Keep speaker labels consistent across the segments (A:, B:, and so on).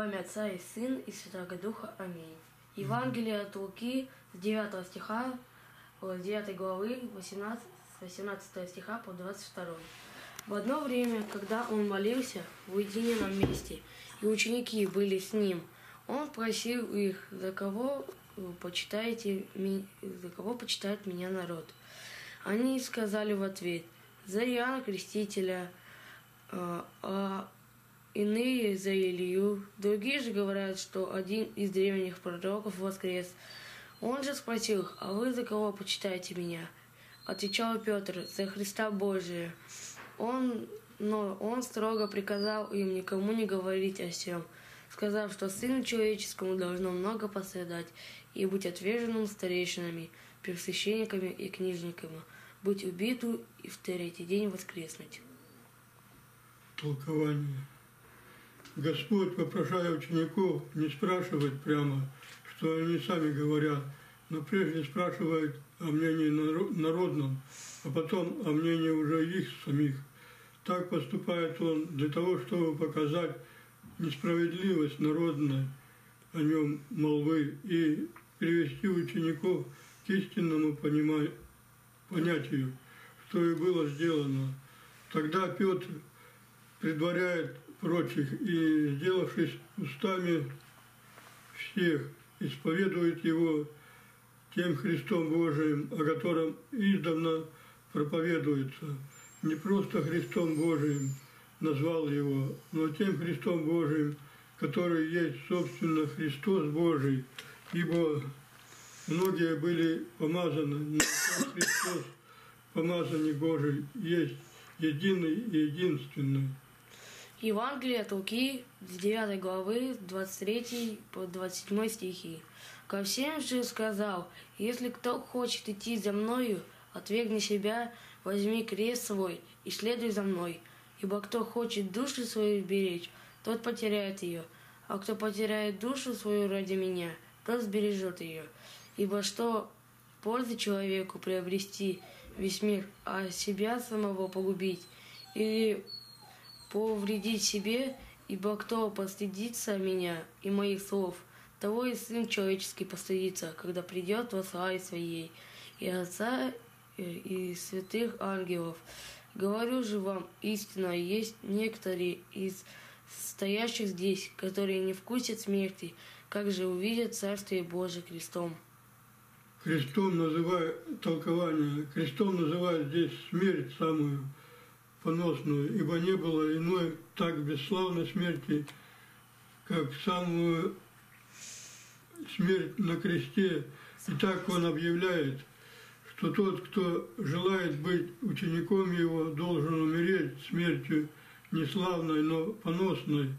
A: Во Отца и Сын и Святого Духа. Аминь. Евангелие от Луки с 9 стиха, с 9 главы 18, с 18 стиха по 22. В одно время, когда он молился в уединенном месте, и ученики были с ним, он просил их, за кого почитаете, за кого почитает меня народ. Они сказали в ответ, за Иоанна Крестителя, а, а иные за Илью. Другие же говорят, что один из древних пророков воскрес. Он же спросил их, а вы за кого почитаете меня? Отвечал Петр, за Христа Божия. Он, но он строго приказал им никому не говорить о сем, сказав, что Сыну Человеческому должно много пострадать и быть отверженным старейшинами, первосвященниками и книжниками, быть убиту и в третий день воскреснуть.
B: Толкование. Господь, вопрошая учеников, не спрашивает прямо, что они сами говорят, но прежде спрашивает о мнении народном, а потом о мнении уже их самих. Так поступает он для того, чтобы показать несправедливость народной о нем молвы и привести учеников к истинному понятию, что и было сделано. Тогда Петр предваряет прочих и, сделавшись устами всех, исповедует его тем Христом Божиим, о котором издавна проповедуется. Не просто Христом Божиим назвал его, но тем Христом Божиим, который есть, собственно, Христос Божий, ибо многие были помазаны, но Христос, помазанник Божий, есть единый и единственный.
A: Евангелие от Луки, с 9 главы, 23 по 27 стихи. «Ко всем же сказал, если кто хочет идти за мною, отвергни себя, возьми крест свой и следуй за мной. Ибо кто хочет душу свою беречь, тот потеряет ее, а кто потеряет душу свою ради меня, тот сбережет ее. Ибо что пользы человеку приобрести весь мир, а себя самого погубить? Или повредить себе, ибо кто постыдится меня и моих слов, того и Сын Человеческий постыдится, когда придет во славе Своей, и Отца, э, и святых ангелов. Говорю же вам, истинно есть некоторые из стоящих здесь, которые не вкусят смерти, как же увидят Царствие Божие крестом.
B: Крестом называют толкование, крестом называют здесь смерть самую поносную, ибо не было иной так бесславной смерти, как самую смерть на кресте. И так он объявляет, что тот, кто желает быть учеником его, должен умереть смертью не славной, но поносной,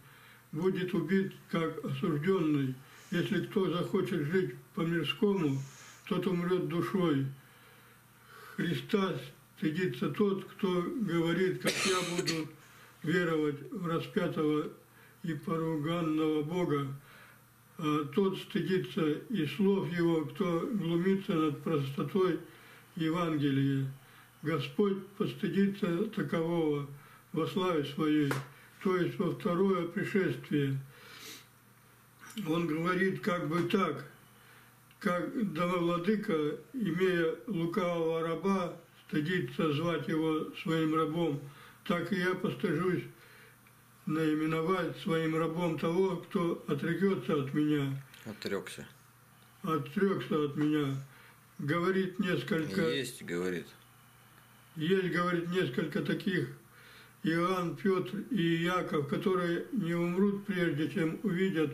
B: будет убит как осужденный. Если кто захочет жить по-мирскому, тот умрет душой. Христа стыдится тот, кто говорит, как я буду веровать в распятого и поруганного Бога, а тот стыдится и слов его, кто глумится над простотой Евангелия. Господь постыдится такового во славе Своей, то есть во второе пришествие. Он говорит как бы так, как Домовладыка, имея лукавого раба, стыдится звать его своим рабом, так и я постыжусь наименовать своим рабом того, кто отрекется от меня.
C: Отрекся.
B: Отрекся от меня. Говорит несколько...
C: Есть, говорит.
B: Есть, говорит, несколько таких Иоанн, Петр и Яков, которые не умрут прежде, чем увидят,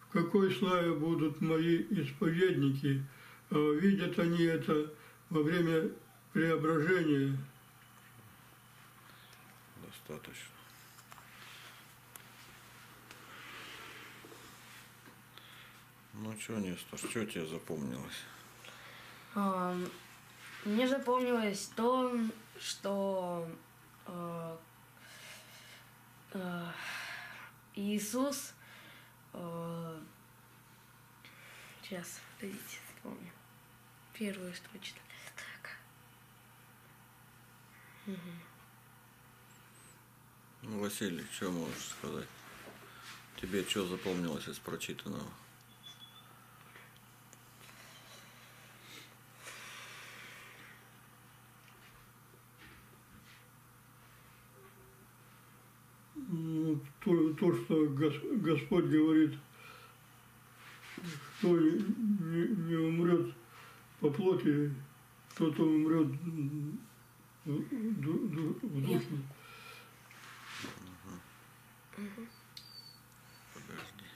B: в какой славе будут мои исповедники. А увидят они это во время преображение.
C: Достаточно. Ну что, Нестор, что тебе запомнилось?
A: А, мне запомнилось то, что э, э, Иисус э, сейчас, подождите, вспомню. Первое, что читали.
C: Ну, Василий, что можешь сказать? Тебе что запомнилось из прочитанного?
B: Ну, то, то, что Гос- Господь говорит, кто не, не- умрет по плоти, тот умрет в, душу.
C: Подожди.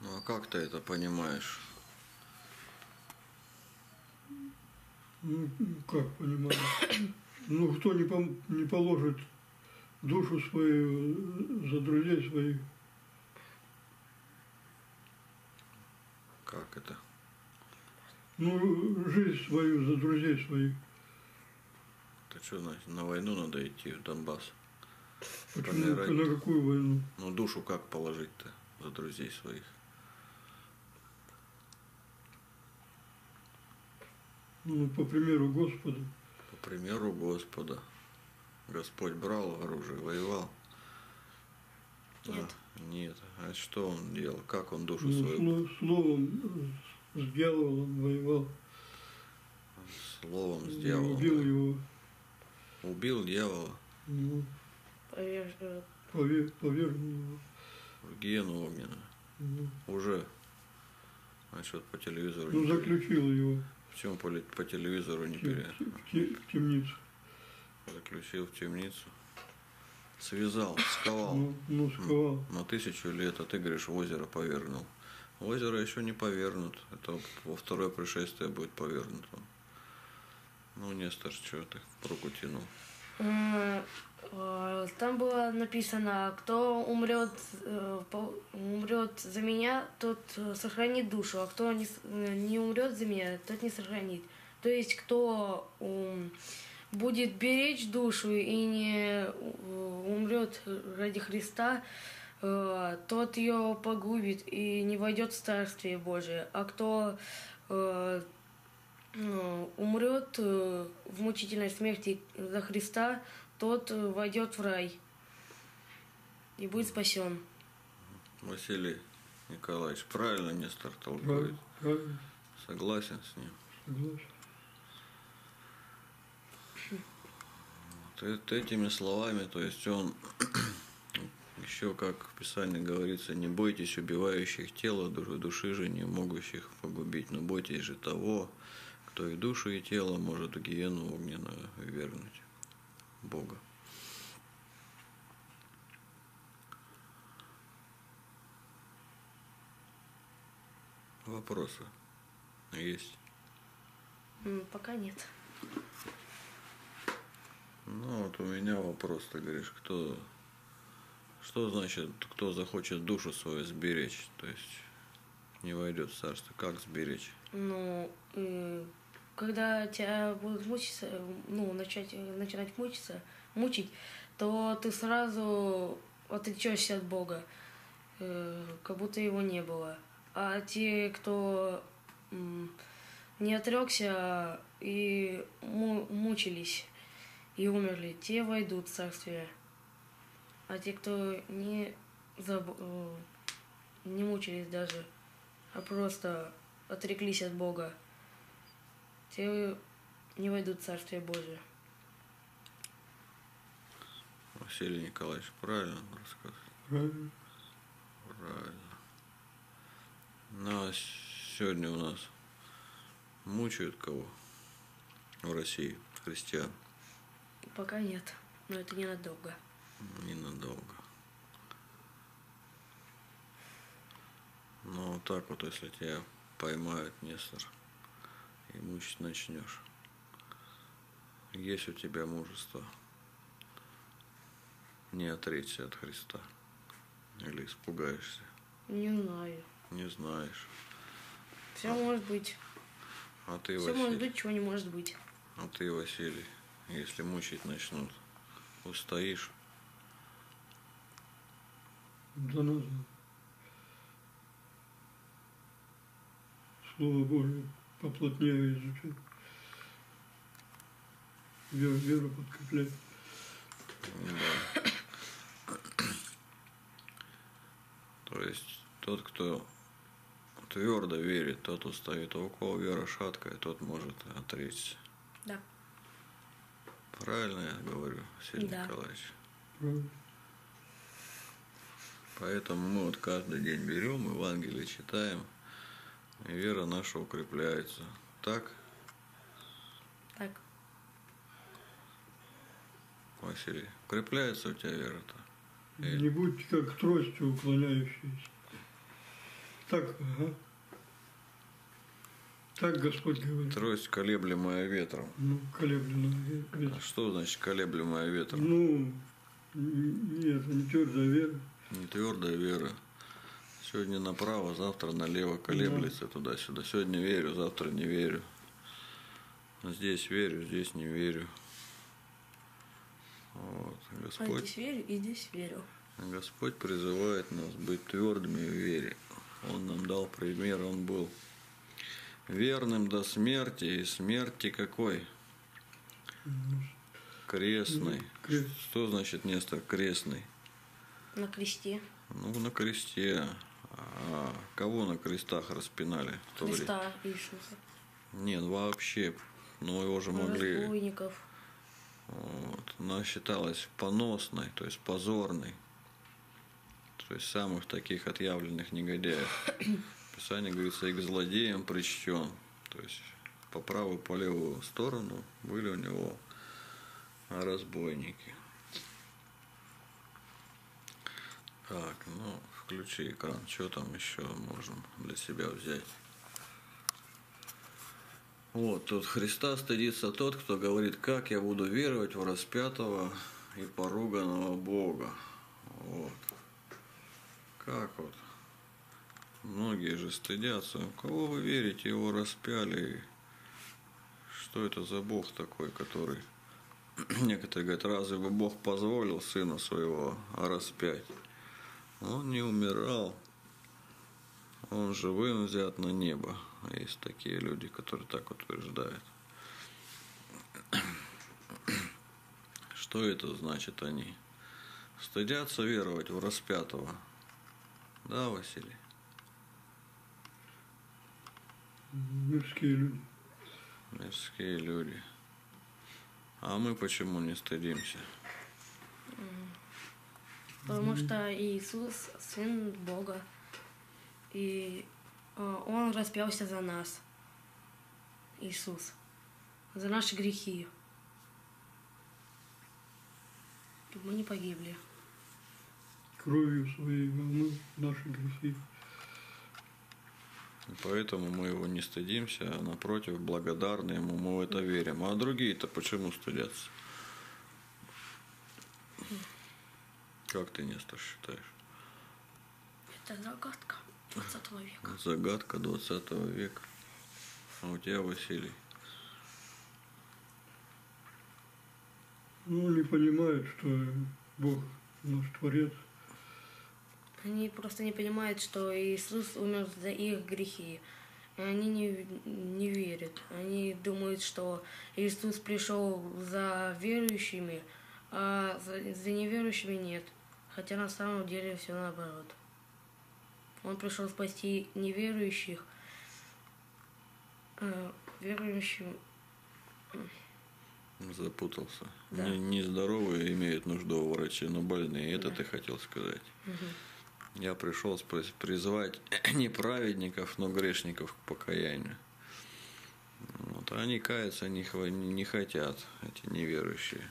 C: Ну а как ты это понимаешь?
B: Ну, как понимаю? Ну, кто не, пом- не положит душу свою за друзей своих,
C: Как это?
B: ну, жизнь свою за друзей своих.
C: Ты что, значит, на войну надо идти в Донбасс?
B: Почему,
C: Помирать.
B: на какую войну?
C: Ну душу как положить-то за друзей своих?
B: Ну, по примеру Господа.
C: По примеру Господа. Господь брал оружие, воевал.
A: Нет.
C: А, нет. А что он делал? Как он душу
B: Ну,
C: свою
B: сло- словом с дьяволом воевал.
C: словом с дьяволом?
B: Убил его.
C: Убил дьявола,
B: Ну,
A: Повер- э,
B: пове- повергнул его.
C: в гиену огненную.
B: Ну,
C: Уже. А что по телевизору
B: Ну,
C: не
B: заключил его
C: В чем по, по телевизору не пере...
B: в те- в темницу.
C: Заключил в темницу. Связал, сковал.
B: Ну, ну, сковал.
C: На тысячу лет, а ты говоришь, в озеро повергнул. Озеро еще не повернут. Это во второе пришествие будет повернут он. Ну, Нестор, что ты руку тянул?
A: э, Там было написано, кто умрет, э, умрет за меня, тот э, сохранит душу, а кто не, не умрет за меня, тот не сохранит. То есть, кто будет беречь душу и не умрет ради Христа, тот ее погубит и не войдет в Царствие Божие. А кто умрет э, в мучительной смерти за Христа, тот э, войдет в рай и будет спасен.
C: Василий Николаевич, правильно Нестор толкует?
B: Правильно,
C: Согласен с ним?
B: согласен.
C: Вот этими словами, то есть он еще, как в Писании говорится, не бойтесь убивающих тело, ду- души же не могущих погубить, но бойтесь же того, кто и душу, и тело может в гиену огненную вернуть. Бога. Вопросы есть?
A: Пока нет.
C: Ну, вот у меня вопрос, ты говоришь, кто, что значит, кто захочет душу свою сберечь, то есть не войдет в царство, как сберечь?
A: Ну, когда тебя будут мучиться, ну, начать, начинать мучиться, мучить, то ты сразу отречешься от Бога, э, как будто его не было. А те, кто не отрекся и му- мучились и умерли, те войдут в царствие. А те, кто не, заб- э, не мучились даже, а просто отреклись от Бога, те не войдут в Царствие Божие.
C: Василий Николаевич, правильно рассказывает?
B: Правильно.
C: Правильно. Ну, а сегодня у нас мучают кого в России, христиан,
A: Пока нет, но это ненадолго.
C: ненадолго. Но вот так вот, если тебя поймают, Нестор, и мучить начнешь. Есть у тебя мужество не отречься от Христа. Или испугаешься,
A: Не знаю.
C: не знаешь.
A: Все может быть.
C: А ты,
A: Все может
C: Василий,
A: быть, чего не может быть.
C: а ты, Василий, если мучить начнут, устоишь?
B: Да надо. Слово Божие поплотнее изучать. Веру, веру подкреплять.
C: Да. То есть тот, кто твердо верит, тот устоит, а у кого вера шаткая, тот может отречься.
A: Да.
C: Правильно я говорю, Василий
A: Да.
C: Николаевич?
B: Правильно.
C: Поэтому мы вот каждый день берем, Евангелие читаем, и вера наша укрепляется. Так,
A: Так.
C: Василий, укрепляется у тебя вера-то? И-
B: Не будьте как тростью уклоняющиеся. Так, ага. Так Господь говорит.
C: Трость, колеблемая ветром.
B: Ну, колебленная
C: А
B: вера.
C: что значит колеблемая ветром?
B: Ну, нет, не твердая вера.
C: Не твердая вера. Сегодня направо, завтра налево колеблется туда-сюда. Сегодня верю, завтра не верю. Здесь верю, здесь не верю. Вот.
A: А
C: Господь,
A: здесь верю и здесь верю.
C: Господь призывает нас быть твердыми в вере. Он нам дал пример, он был верным до смерти, и смерти какой? Крестный.
B: Крест.
C: Что значит Нестор крестный?
A: На кресте.
C: Ну, на кресте. А кого на крестах распинали?
A: Христа Иисуса.
C: Нет, вообще. Ну, его же могли...
A: Разбойников.
C: Вот. Она считалась поносной, то есть позорной. То есть самых таких отъявленных негодяев. Писание говорится, и к злодеям причтен. То есть по правую, по левую сторону были у него разбойники. Так, ну, включи экран. Что там еще можем для себя взять? Вот, тут Христа стыдится тот, кто говорит, как я буду веровать в распятого и поруганного Бога. Вот. Как вот? Многие же стыдятся. Кого вы верите, его распяли. Что это за Бог такой, который... Некоторые говорят, разве бы Бог позволил сына своего распять? Он не умирал. Он живым взят на небо. Есть такие люди, которые так утверждают. Что это значит они? Стыдятся веровать в распятого. Да, Василий?
B: Мирские люди.
C: Мирские люди. А мы почему не стыдимся?
A: Потому что Иисус сын Бога. И э, Он распялся за нас. Иисус. За наши грехи. Чтобы мы не погибли.
B: Кровью своей волны наши грехи.
C: Поэтому мы его не стыдимся, а напротив, благодарны ему, мы в это верим. А другие-то почему стыдятся? Как ты, Нестор, считаешь?
A: Это загадка 20 века.
C: Загадка 20 века. А у тебя, Василий?
B: Ну, не понимают, что Бог наш Творец.
A: Они просто не понимают, что Иисус умер за их грехи. И они не, не верят. Они думают, что Иисус пришел за верующими, а за, за неверующими нет. Хотя на самом деле все наоборот. Он пришел спасти неверующих, а верующим
C: Запутался.
A: Да.
C: Не, нездоровые имеют нужду в враче, но больные. Это ты хотел сказать. Я пришел призвать не праведников, но грешников к покаянию. Вот, а они не, хва- не хотят, эти неверующие.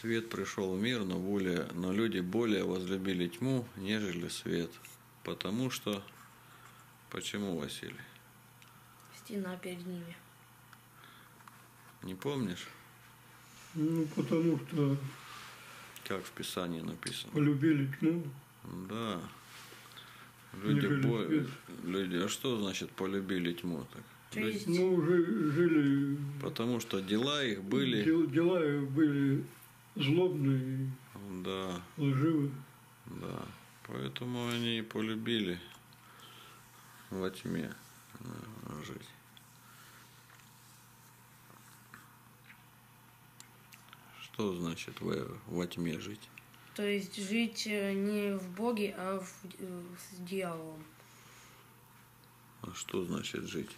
C: Свет пришел в мир, но, более, но люди более возлюбили тьму, нежели свет. Потому что... Почему, Василий?
A: стена перед ними.
C: Не помнишь,
B: Ну, потому что
C: как в Писании написано?
B: полюбили тьму.
C: Да. Люди, бо- люди, а что значит полюбили тьму так?
A: То есть
B: Ну, жили...
C: Потому что дела их были,
B: дел- Дела их были злобные
C: да,
B: и лживые.
C: да. Поэтому они и полюбили во тьме э, жить. Что значит во, во тьме жить?
A: То есть жить э, не в Боге, а в, э, с дьяволом.
C: А что значит жить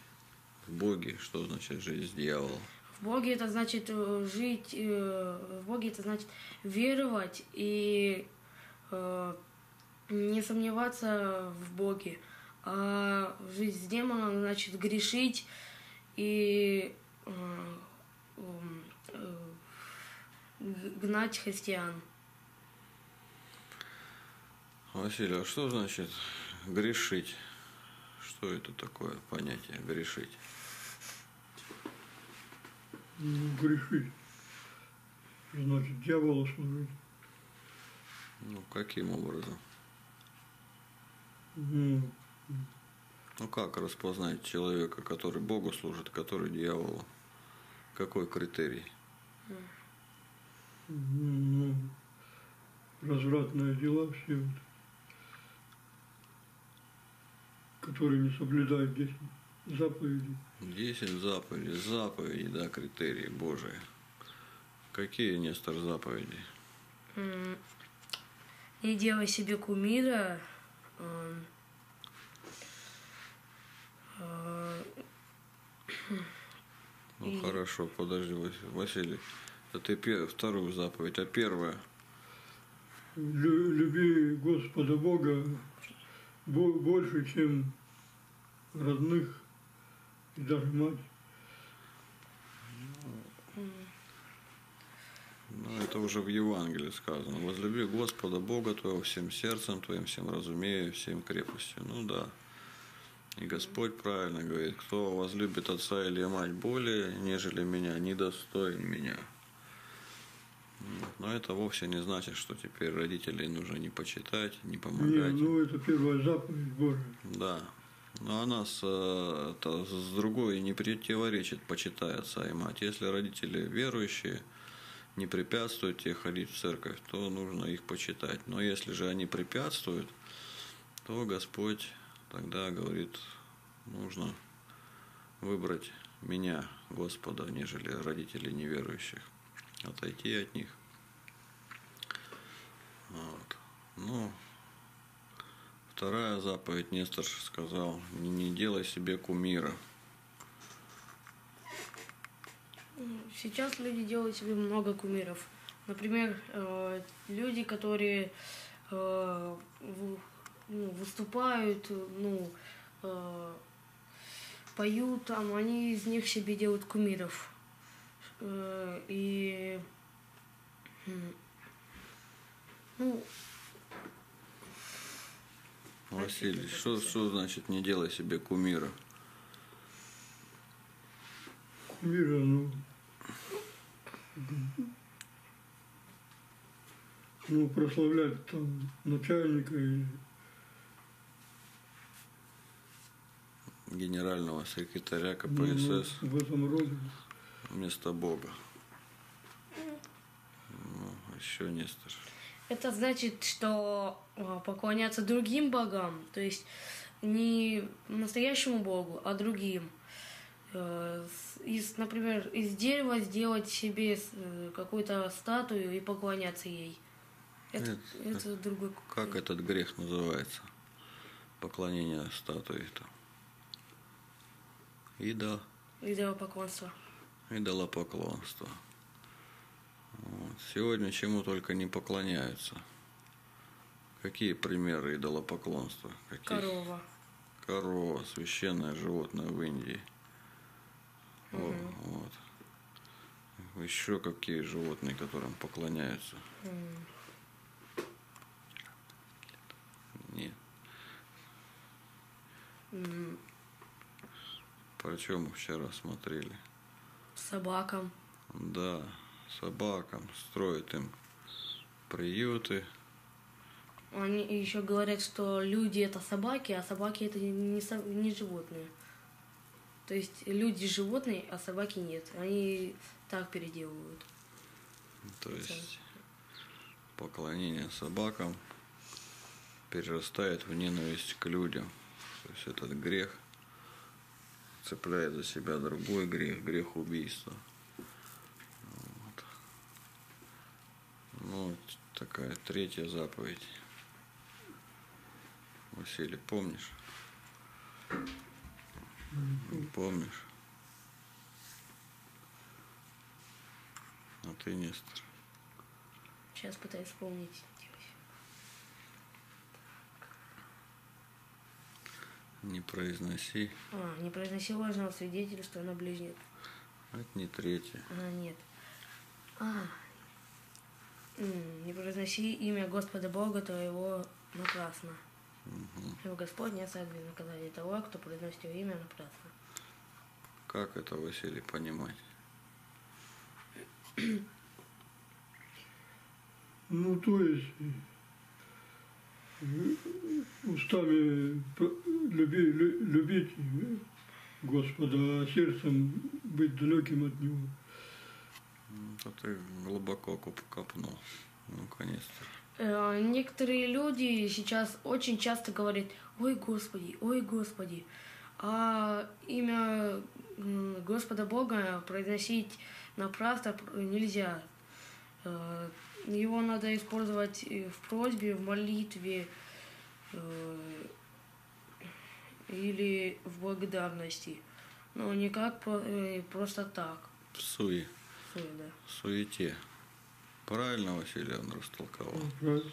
C: в Боге? Что значит жить с дьяволом?
A: В Боге это значит э, жить, э, в Боге это значит веровать и э, не сомневаться в Боге. А жить с демоном значит грешить и э, э, гнать христиан.
C: Василий, а что значит грешить? Что это такое понятие грешить?
B: Грешить. Значит, дьяволу служить.
C: Ну, каким образом?
B: Ну,
C: Ну, как распознать человека, который Богу служит, который дьяволу? Какой критерий?
B: ну, развратные дела все, которые не соблюдают 10 заповедей.
C: Десять заповедей, заповеди, да, критерии Божии. Какие, Нестор, заповеди?
A: Не делай себе кумира. эм, э,
C: Ну,
A: И-
C: хорошо, подожди, Вас- Василий. Это ты вторую заповедь, а первая?
B: Лю- Люби Господа Бога бо- больше, чем родных и даже мать.
C: Ну, это уже в Евангелии сказано. Возлюби Господа Бога твоего всем сердцем твоим, всем разумея, всем крепостью. Ну да. И Господь правильно говорит, кто возлюбит отца или мать более, нежели меня, недостоин меня. Вот. Но это вовсе не значит, что теперь родителей нужно не почитать, не
B: Не,
C: помогать.
B: ну это первая заповедь Божия.
C: Да. Но она с, э, это, с другой не противоречит, почитай отца и мать. Если родители верующие, не препятствуют тебе ходить в церковь, то нужно их почитать. Но если же они препятствуют, то Господь тогда говорит, нужно выбрать меня, Господа, нежели родителей неверующих. Отойти от них. Вот. Ну, Вторая заповедь Нестор сказал, не, делай себе кумира.
A: Сейчас люди делают себе много кумиров. Например, э, люди, которые э, ну, выступают, ну, э, поют там, они из них себе делают кумиров. И ну,
C: Василий, что, что значит не делай себе кумира?
B: Мира, ну, ну, прославлять там начальника или
C: Генерального секретаря
B: ну, ну,
C: КПСС
B: в этом роде.
C: вместо Бога. Ну, еще Нестор.
A: Это значит, что э, поклоняться другим богам, то есть не настоящему богу, а другим. Э, Из, например, из дерева сделать себе э, какую-то статую и поклоняться ей. Это,
C: Нет,
A: это другой.
C: Как этот грех называется? Поклонение статуи-то. Идол.
A: Идолопоклонство.
C: Идолопоклонство. Вот. Сегодня чему только не поклоняются. Какие примеры идолопоклонства? Какие?
A: Корова.
C: Корова, священное животное в Индии. О, Вот. Еще какие животные, которым поклоняются?
A: М,
C: Нет.
A: м,
C: Про чем мы вчера смотрели?
A: Собакам.
C: Да, собакам строят им приюты.
A: Они еще говорят, что люди это собаки, а собаки это не, со- не животные. То есть люди животные, а собаки нет. Они так переделывают.
C: То есть поклонение собакам перерастает в ненависть к людям. То есть этот грех цепляет за себя другой грех, грех убийства. Ну, такая третья заповедь. Василий, помнишь? Не помнишь? А ты, Нестор?
A: Сейчас пытаюсь вспомнить.
C: Не произноси.
A: А, не произноси ложного свидетельства на ближних.
C: Это не третье.
A: А, нет. А, не произноси имя Господа Бога твоего напрасно. Ибо Господь не ослабит наказание того, кто произносит его имя напрасно.
C: Как это, Василий, понимать?
B: Ну, то есть, э, устами про- люби- лю- любить Господа, а сердцем быть далеким от Него.
C: Ну, то ты глубоко коп- копнул. Ну, конечно.
A: Э, Некоторые люди сейчас очень часто говорят, ой Господи, ой Господи, а имя Господа Бога произносить напрасно пр- нельзя. Э, Его надо использовать в просьбе, в молитве э, или в благодарности. Но не как про- э, просто так. Всё, да.
C: суете. Правильно Василий он растолковал.
B: Правильно?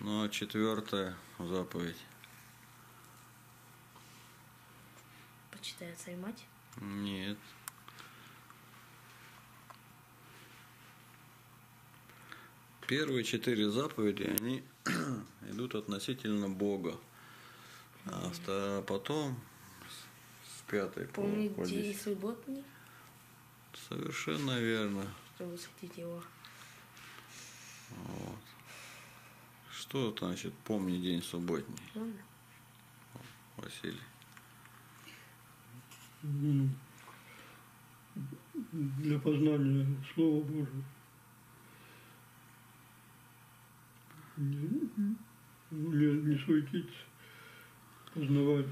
C: Ну, а четвертая заповедь.
A: Почитай отца и мать.
C: Нет. Первые четыре заповеди, они идут относительно Бога. А потом с- пятой по,
A: Помнить
C: по
A: день субботний,
C: Совершенно верно.
A: чтобы схватить его.
C: Вот. Что значит помни день субботний,
A: Ладно?
C: Василий?
B: Для познания Слова Божьего. Не, не, не суетиться, познавать,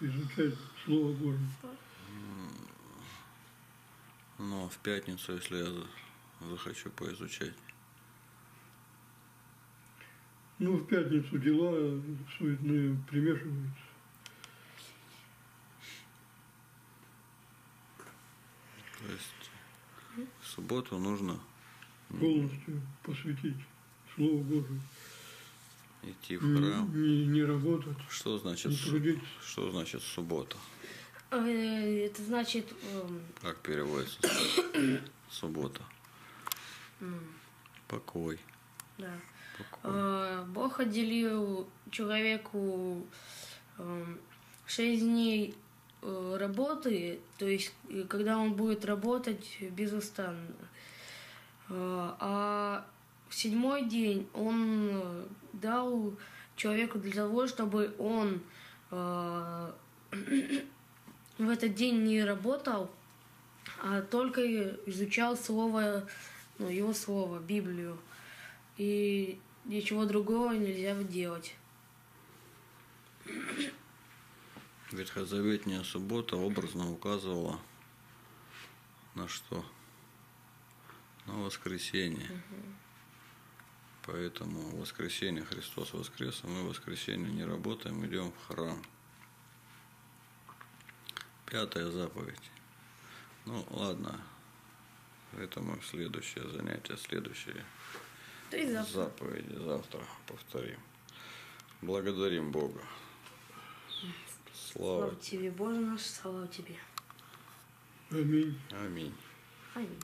B: изучать Слово Божье.
C: Ну, а в пятницу, если я за- захочу поизучать.
B: Ну, в пятницу дела суетные примешиваются.
C: То есть в субботу нужно
B: Полностью посвятить Слову Божию.
C: идти в
B: Не,
C: храм.
B: не, не работать,
C: Что значит,
B: не трудиться.
C: что значит суббота?
A: Э, Это значит, эм,
C: Как переводится суббота? Покой.
A: да.
C: Покой.
A: Э, Бог отделил человеку эм, шесть дней э, работы, то есть когда он будет работать безустанно. А в седьмой день он дал человеку для того, чтобы он в этот день не работал, а только изучал слово, ну, его слово, Библию. И ничего другого нельзя делать.
C: Ветхозаветняя суббота образно указывала на что? На воскресенье. Поэтому в воскресенье Христос воскрес, а мы в воскресенье не работаем, идем в храм. Пятая заповедь. Ну, ладно. Это мы в следующее занятие, следующие
A: завтра.
C: заповеди завтра повторим. Благодарим Бога. Слава
A: Слава тебе, Боже наш, слава тебе.
B: Аминь.
C: Аминь.
A: Аминь.